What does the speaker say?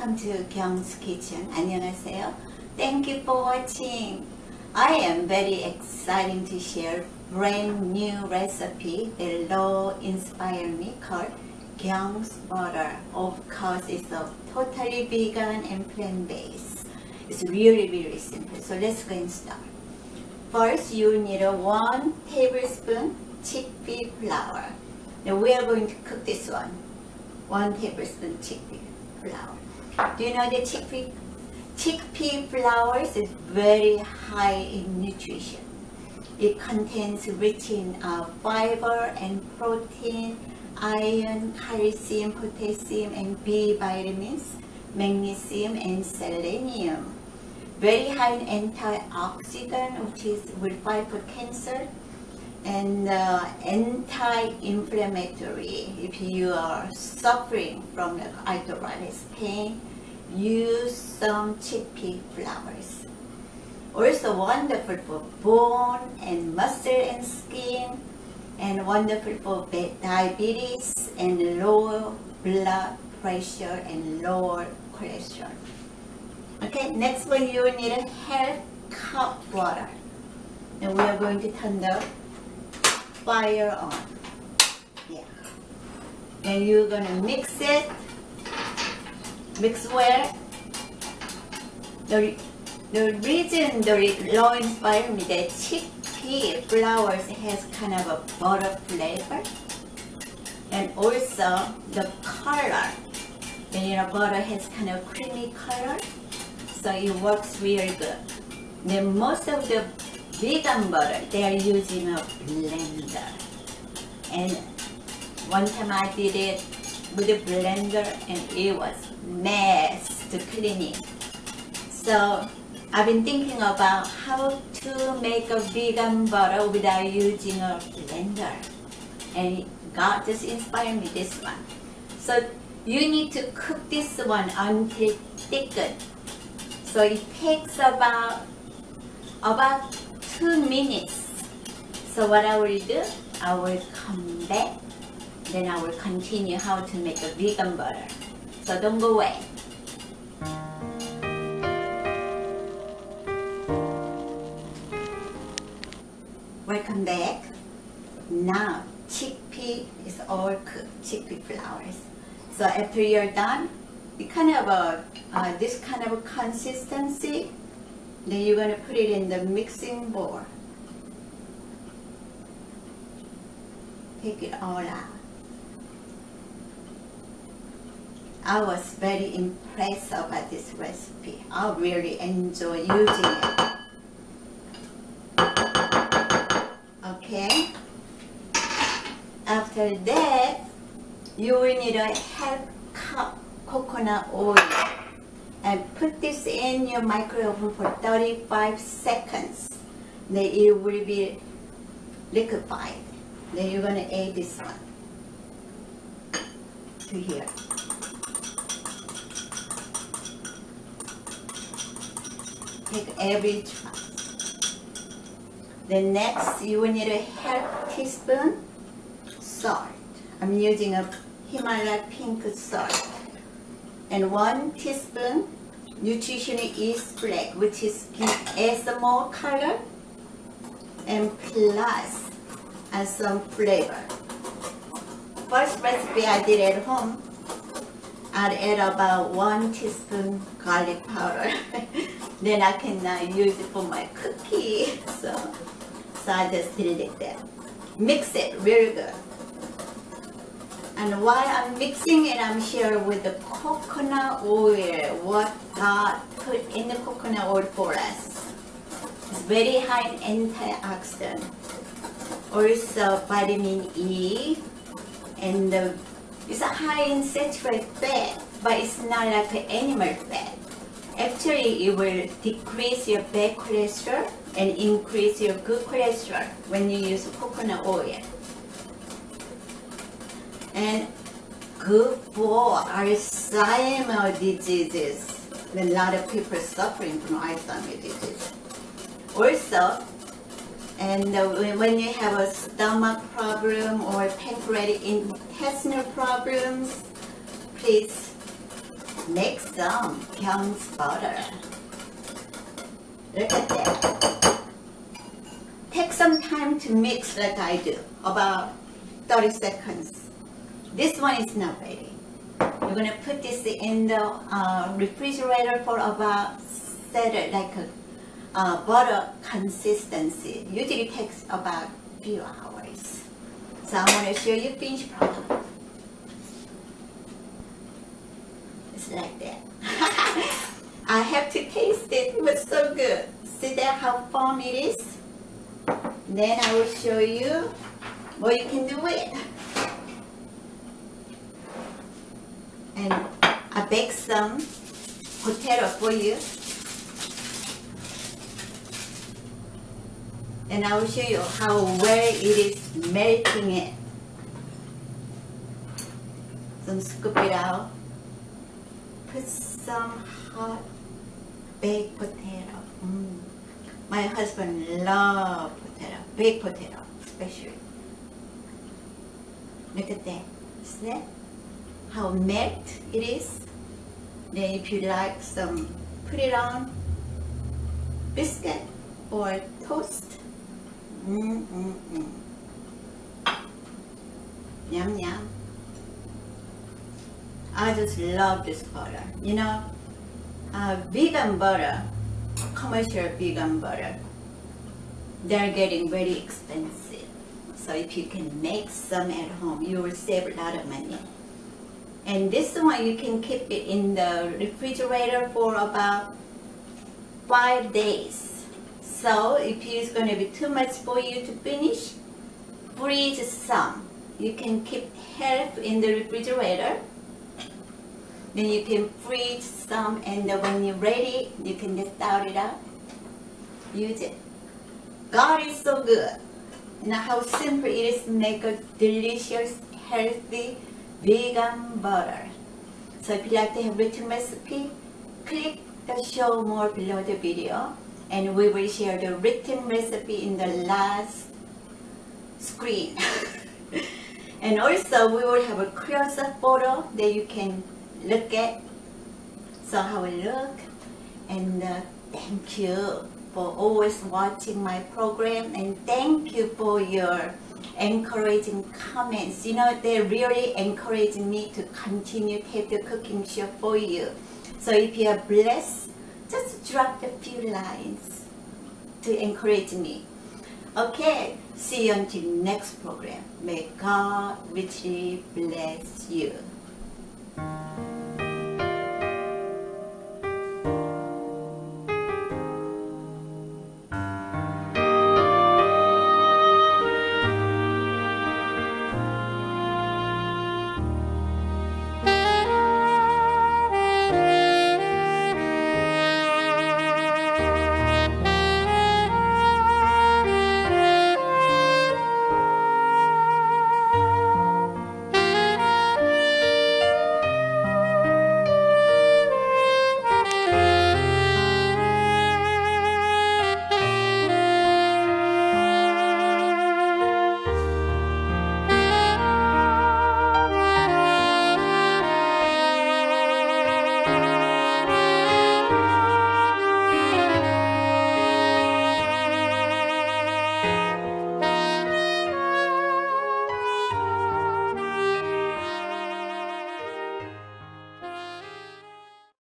Welcome to Kyong's Kitchen. 안녕하세요. Thank you for watching. I am very excited to share brand new recipe that Lo inspired me called Kyong's Butter. Of course, it's a totally vegan and plant-based. It's really, really simple. So let's go and start. First, you need a one tablespoon chickpea flour. Now we are going to cook this one. One tablespoon chickpea flour. Do you know the chickpea? Chickpea flours is very high in nutrition. It contains rich in uh, fiber and protein, iron, calcium, potassium, and B vitamins, magnesium, and selenium. Very high in antioxidant, which is will fight for cancer, and uh, anti-inflammatory. If you are suffering from like arthritis pain, use some chickpea flours. Also wonderful for bone and muscle and skin, and wonderful for diabetes and lower blood pressure and lower cholesterol. Okay, next one you need a half cup water. And we are going to turn the fire on. Yeah. And you're gonna mix it. Mix well. The, the reason the Lord inspired me that chickpea flours has kind of a butter flavor. And also the color. And you know butter has kind of creamy color. So it works really good. Then most of the vegan butter, they are using a blender. And one time I did it with a blender and it was mess to clean it. So I've been thinking about how to make a vegan butter without using a blender. And God just inspired me this one. So you need to cook this one until thickened. So it takes about about two minutes. So what I will do, I will come back, then I will continue how to make a vegan butter. So don't go away. Welcome back. Now chickpea is all cooked, chickpea flours. So after you're done, it kind of a, uh, this kind of consistency then you're going to put it in the mixing bowl. Take it all out. I was very impressed about this recipe. I really enjoy using it. Okay. After that, you will need a half cup coconut oil and put this in your microwave for 35 seconds. Then it will be liquefied. Then you're gonna add this one to here. Take every drop. Then next you will need a half teaspoon salt. I'm using a Himalaya pink salt and one teaspoon nutritional yeast black which is as adds more color and plus and some flavor. First recipe I did at home, I'd add about one teaspoon garlic powder. then I can uh, use it for my cookie. So, so I just did it that. Mix it really good. And while I'm mixing it, I'm here with the coconut oil, what God put in the coconut oil for us. It's very high in antioxidant. Also vitamin E, and it's a high in saturated fat, but it's not like animal fat. Actually, it will decrease your bad cholesterol and increase your good cholesterol when you use coconut oil and good for Alzheimer's diseases. A lot of people suffering from Alzheimer's disease. Also, and when you have a stomach problem or pancreatic intestinal problems, please make some Kyong's butter. Look at that. Take some time to mix like I do, about 30 seconds. This one is not ready. You're gonna put this in the uh, refrigerator for about set it like a uh, butter consistency. Usually takes about few hours. So I'm gonna show you finished product. It's like that. I have to taste it. It was so good. See that how firm it is? Then I will show you what you can do with. And I bake some potato for you. And I will show you how well it is melting it. So scoop it out. Put some hot baked potato. Mm. My husband loves potato, baked potato especially. Look at that. See? How melt it is. Then if you like some, put it on biscuit or toast. Mm, mm, mm. Yum, yum. I just love this butter. You know, uh, vegan butter, commercial vegan butter, they're getting very expensive. So if you can make some at home, you will save a lot of money. And this one, you can keep it in the refrigerator for about five days. So if it's going to be too much for you to finish, freeze some. You can keep half in the refrigerator. Then you can freeze some and when you're ready, you can just start it up. Use it. God is so good. Know how simple it is to make a delicious, healthy, vegan butter. So if you like to have written recipe, click the show more below the video and we will share the written recipe in the last screen. and also we will have a close-up photo that you can look at. So how it look and uh, thank you for always watching my program and thank you for your encouraging comments. You know, they're really encouraging me to continue the cooking show for you. So if you are blessed, just drop a few lines to encourage me. Okay, see you until next program. May God richly bless you.